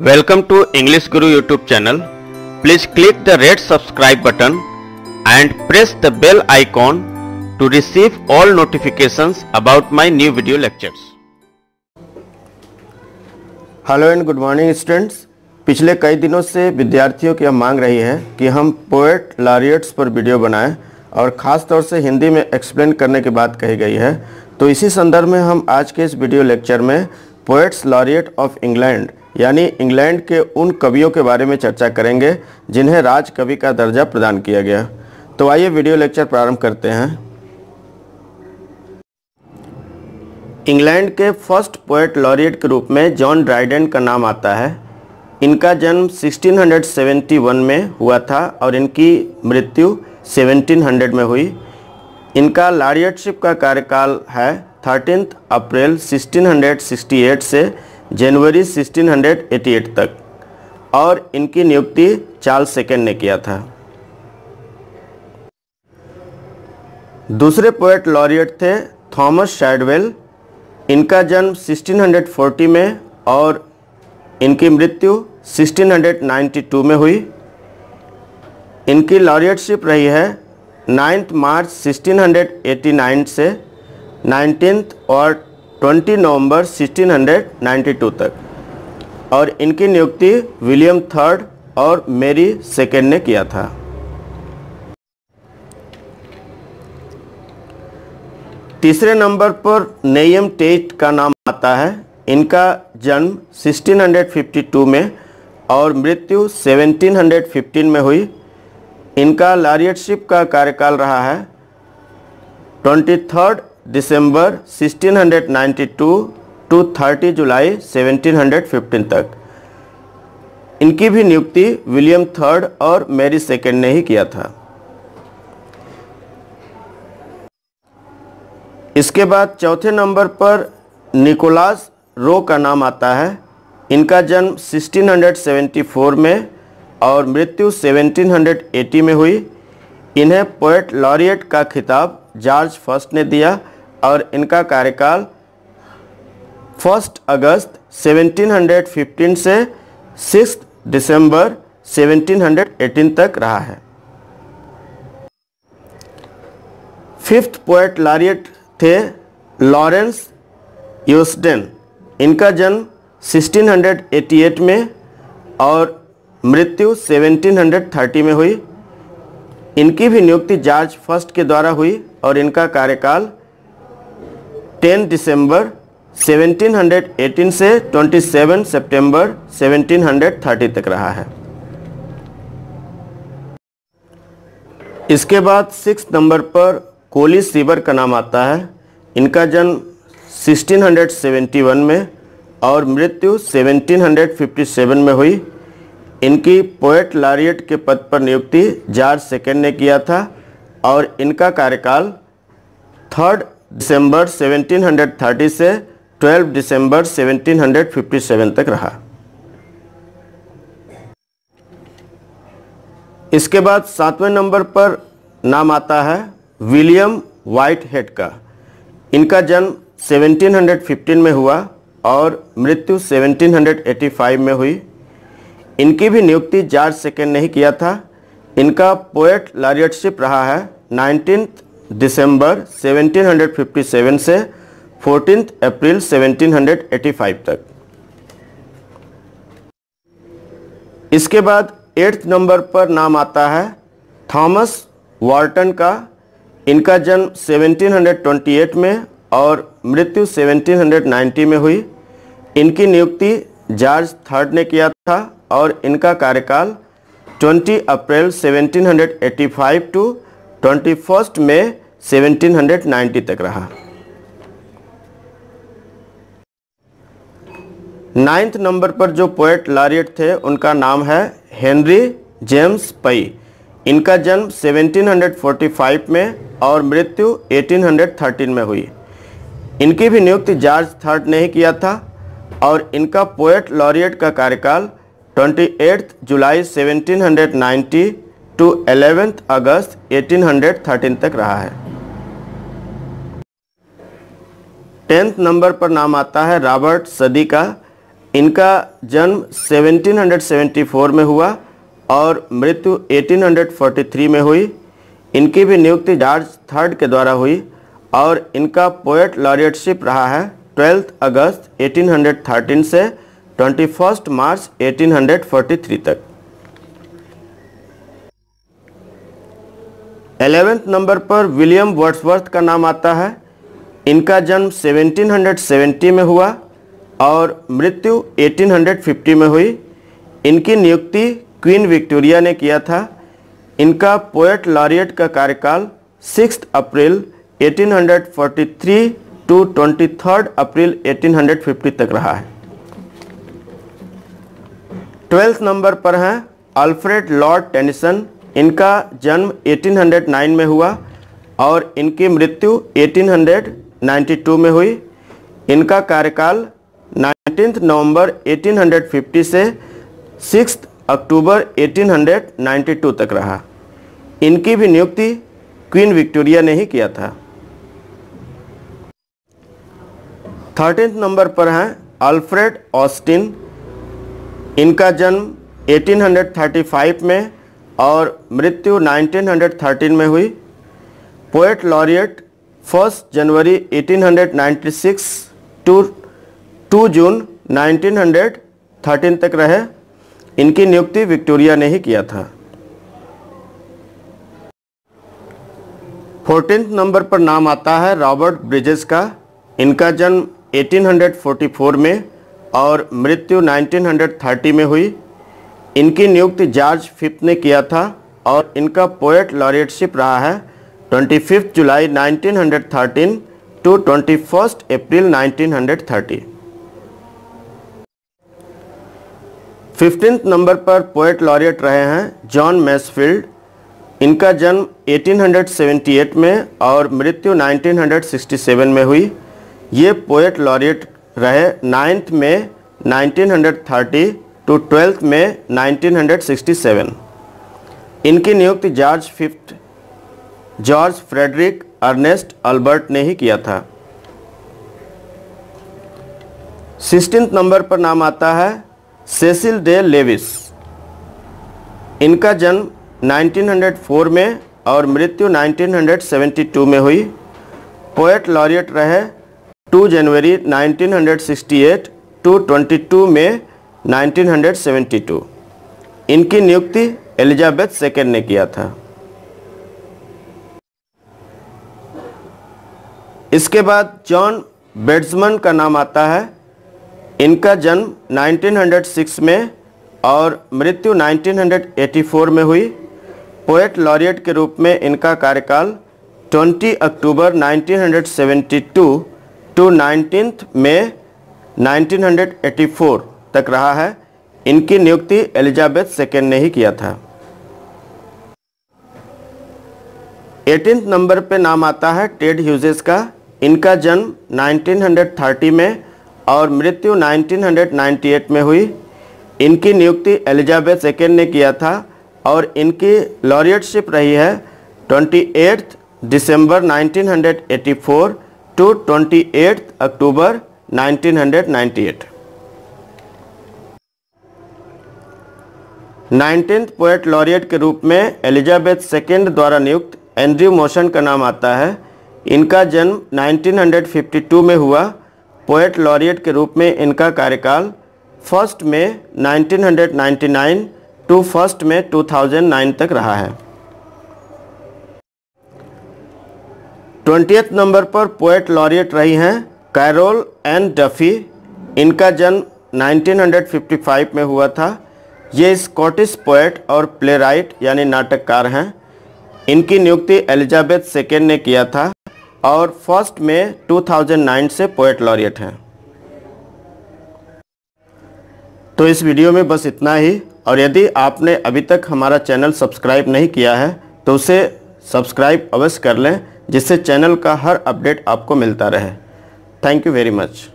Welcome to English Guru YouTube channel. Please click the red subscribe button and press the bell icon to receive all notifications about my new video lectures. Hello and good morning students पिछले कई दिनों से विद्यार्थियों की मांग रही है कि हम पोएट लारियट्स पर वीडियो बनाएँ और ख़ास तौर से हिंदी में एक्सप्लेन करने की बात कही गई है तो इसी संदर्भ में हम आज के इस वीडियो लेक्चर में पोएट्स लॉरियट ऑफ़ इंग्लैंड यानी इंग्लैंड के उन कवियों के बारे में चर्चा करेंगे, जिन्हें राज कवि का दर्जा प्रदान किया गया। तो आइए वीडियो लेक्चर प्रारंभ करते हैं। इंग्लैंड के फ़र्स्ट पोएट लॉरियट के रूप में जॉन ड्राइडन का नाम आता है। इनका जन्म 1671 में हुआ था और इनकी मृत्यु 1700 में हुई। इनका लॉरियटशिप का कार्यकाल है थर्टीन अप्रैल 1668 से जनवरी 1688 तक, और इनकी नियुक्ति चार्ल्स सेकेंड ने किया था। दूसरे पोएट लॉरियट थे थॉमस शैडवेल इनका जन्म 1640 में और इनकी मृत्यु 1692 में हुई। इनकी लॉरियटशिप रही है 9 मार्च 1689 से 19 और 20 नवंबर 1692 तक। और इनकी नियुक्ति विलियम थर्ड और मेरी सेकेंड ने किया था। तीसरे नंबर पर नेयम टेट का नाम आता है। इनका जन्म 1652 में और मृत्यु 1715 में हुई। इनका लारियटशिप का कार्यकाल रहा है ट्वेंटी थर्ड दिसंबर 1692 टू 30 जुलाई 1715 तक। इनकी भी नियुक्ति विलियम थर्ड और मैरी सेकेंड ने ही किया था। इसके बाद चौथे नंबर पर निकोलास रो का नाम आता है। इनका जन्म 1674 में और मृत्यु 1780 में हुई। इन्हें पोएट लॉरियट का खिताब जॉर्ज फ़र्स्ट ने दिया। और इनका कार्यकाल फ़र्स्ट अगस्त 1715 से 6 दिसंबर 1718 तक रहा है। फिफ्थ पोएट लॉरियट थे लॉरेंस यूस्डेन इनका जन्म 1688 में और मृत्यु 1730 में हुई। इनकी भी नियुक्ति जॉर्ज फ़र्स्ट के द्वारा हुई और इनका कार्यकाल 10 दिसंबर 1718 से 27 सितंबर 1730 तक रहा है। इसके बाद सिक्स नंबर पर कोली सीबर का नाम आता है। इनका जन्म 1671 में और मृत्यु 1757 में हुई। इनकी पोएट लारियट के पद पर नियुक्ति जार्ज सेकेंड ने किया था और इनका कार्यकाल थर्ड दिसंबर 1730 से 12 दिसंबर 1757 तक रहा। इसके बाद सातवें नंबर पर नाम आता है विलियम वाइट हेड का। इनका जन्म 1715 में हुआ और मृत्यु 1785 में हुई। इनकी भी नियुक्ति जॉर्ज सेकेंड ने ही किया था। इनका पोएट लॉरियटशिप रहा है 19 दिसंबर 1757 से 14 अप्रैल 1785 तक। इसके बाद एट्थ नंबर पर नाम आता है थॉमस वार्टन का। इनका जन्म 1728 में और मृत्यु 1790 में हुई। इनकी नियुक्ति जॉर्ज थर्ड ने किया था और इनका कार्यकाल 20 अप्रैल 1785 टू 21 मई 1790 तक रहा। नाइन्थ नंबर पर जो पोएट लॉरियट थे, उनका नाम है हेनरी जेम्स पई इनका जन्म 1745 में और मृत्यु 1813 में हुई। इनकी भी नियुक्ति जॉर्ज थर्ड ने ही किया था और इनका पोएट लॉरियट का कार्यकाल 28 जुलाई 1790 टू 11 अगस्त 1813 तक रहा है। टेंथ नंबर पर नाम आता है रॉबर्ट सदी का इनका जन्म 1774 में हुआ और मृत्यु 1843 में हुई। इनकी भी नियुक्ति जॉर्ज थर्ड के द्वारा हुई और इनका पोएट लॉरियटशिप रहा है ट्वेल्थ अगस्त 1813 से 21 मार्च 1843 तक। एलेवेंथ नंबर पर विलियम वर्ड्सवर्थ का नाम आता है। इनका जन्म 1770 में हुआ और मृत्यु 1850 में हुई। इनकी नियुक्ति क्वीन विक्टोरिया ने किया था। इनका पोएट लॉरियट का कार्यकाल 6 अप्रैल 1843 टू 23 अप्रैल 1850 तक रहा है। ट्वेल्थ नंबर पर हैं अल्फ्रेड लॉर्ड टेनिसन। इनका जन्म 1809 में हुआ और इनकी मृत्यु 1892 में हुई। इनका कार्यकाल 19 नवंबर 1850 से 6 अक्टूबर 1892 तक रहा। इनकी भी नियुक्ति क्वीन विक्टोरिया ने ही किया था। थर्टीन नंबर पर हैं अल्फ्रेड ऑस्टिन। इनका जन्म 1835 में और मृत्यु 1913 में हुई। पोएट लॉरियट फ़र्स्ट जनवरी 1896 टू 2 जून 1913 तक रहे। इनकी नियुक्ति विक्टोरिया ने ही किया था। फोर्टीन नंबर पर नाम आता है रॉबर्ट ब्रिजेस का। इनका जन्म 1844 में और मृत्यु 1930 में हुई। इनकी नियुक्ति जॉर्ज फिफ्थ ने किया था और इनका पोएट लॉरियटशिप रहा है 25 जुलाई 1913 टू 21 अप्रैल 1930 फिफ्टींथ नंबर पर पोएट लॉरियट रहे हैं जॉन मैसफील्ड। इनका जन्म 1878 में और मृत्यु 1967 में हुई। ये पोएट लॉरियट रहे नाइन्थ में 1930 टू ट्वेल्थ में 1967 इनकी नियुक्ति George fifth George Frederick Ernest Albert ने ही किया था। सिक्सटीन नंबर पर नाम आता है सेसिल डे लेविस इनका जन्म 1904 में और मृत्यु 1972 में हुई। पोएट लॉरियट रहे 2 जनवरी 1968 टू 22 में 1972 इनकी नियुक्ति एलिजाबेथ सेकेंड ने किया था। इसके बाद जॉन बेड्समन का नाम आता है। इनका जन्म 1906 में और मृत्यु 1984 में हुई। पोएट लॉरियट के रूप में इनका कार्यकाल 20 अक्टूबर 1972 टू 19 मई 1984 तक रहा है। इनकी नियुक्ति एलिजाबेथ सेकेंड ने ही किया था। एटीन नंबर पे नाम आता है टेड ह्यूजेस का। इनका जन्म 1930 में और मृत्यु 1998 में हुई। इनकी नियुक्ति एलिजाबेथ सेकेंड ने किया था और इनकी लॉरियटशिप रही है 28 December 1984 to 28 October 1998 nineteen poet laureate के रूप में एलिजाबेथ सेकेंड द्वारा नियुक्त एंड्रयू मोशन का नाम आता है। इनका जन्म 1952 में हुआ। पोएट लॉरियट के रूप में इनका कार्यकाल फ़र्स्ट में 1999 टू फ़र्स्ट में 2009 तक रहा है। ट्वेंटियथ नंबर पर पोएट लॉरियट रही हैं कैरोल एन डफी। इनका जन्म 1955 में हुआ था। ये स्कॉटिश पोएट और प्लेराइट, यानी नाटककार हैं। इनकी नियुक्ति एलिजाबेथ सेकेंड ने किया था और फ़र्स्ट में 2009 से पोएट लॉरियट हैं। तो इस वीडियो में बस इतना ही, और यदि आपने अभी तक हमारा चैनल सब्सक्राइब नहीं किया है तो उसे सब्सक्राइब अवश्य कर लें, जिससे चैनल का हर अपडेट आपको मिलता रहे। Thank you very much.